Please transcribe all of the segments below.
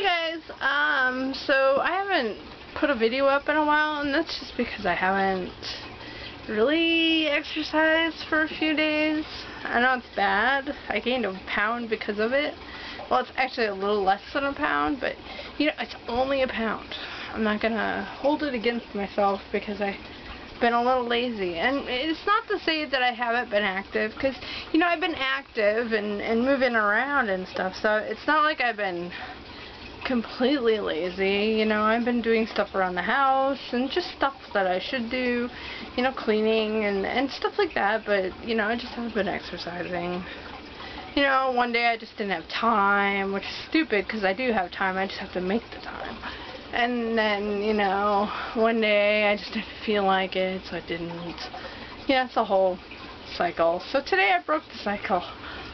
Hey guys, um, so I haven't put a video up in a while, and that's just because I haven't really exercised for a few days. I know it's bad. I gained a pound because of it. Well, it's actually a little less than a pound, but, you know, it's only a pound. I'm not gonna hold it against myself because I've been a little lazy. And it's not to say that I haven't been active, because, you know, I've been active and, and moving around and stuff, so it's not like I've been completely lazy. You know, I've been doing stuff around the house and just stuff that I should do, you know, cleaning and, and stuff like that, but, you know, I just haven't been exercising. You know, one day I just didn't have time, which is stupid because I do have time, I just have to make the time. And then, you know, one day I just didn't feel like it, so I didn't. Yeah, it's a whole cycle. So today I broke the cycle.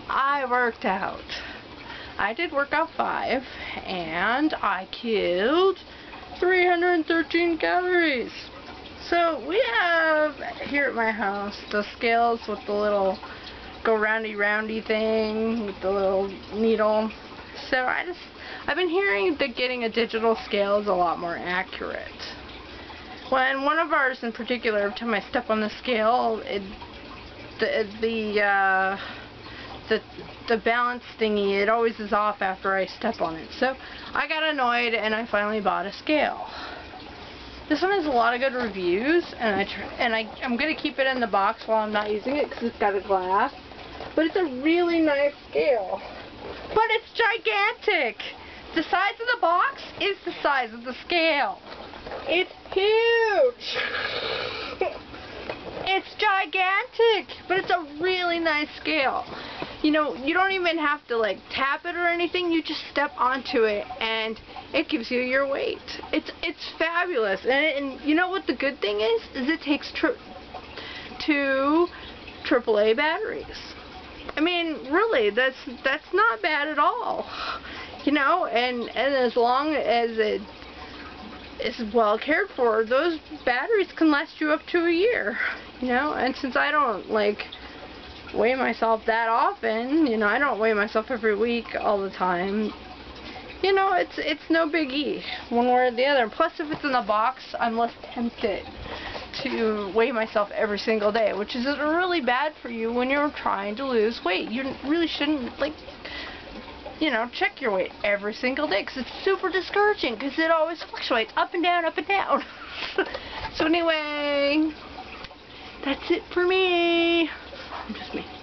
I worked out. I did workout 5 and I killed 313 calories. So we have here at my house the scales with the little go roundy roundy thing with the little needle. So I just I've been hearing that getting a digital scale is a lot more accurate. When one of ours in particular, every time I step on the scale, it the the uh, the the balance thingy, it always is off after I step on it. So I got annoyed and I finally bought a scale. This one has a lot of good reviews and I and I I'm gonna keep it in the box while I'm not using it because it's got a glass. But it's a really nice scale. But it's gigantic. The size of the box is the size of the scale. It's huge. it's gigantic, but it's a really nice scale you know, you don't even have to like tap it or anything. You just step onto it and it gives you your weight. It's it's fabulous. And, and you know what the good thing is? Is it takes tri two AAA batteries. I mean, really, that's that's not bad at all. You know, and and as long as it is well cared for, those batteries can last you up to a year. You know, and since I don't like weigh myself that often. You know, I don't weigh myself every week all the time. You know, it's it's no biggie, one way or the other. Plus, if it's in a box, I'm less tempted to weigh myself every single day, which is really bad for you when you're trying to lose weight. You really shouldn't, like, you know, check your weight every single day because it's super discouraging because it always fluctuates up and down, up and down. so anyway, that's it for me. Just me.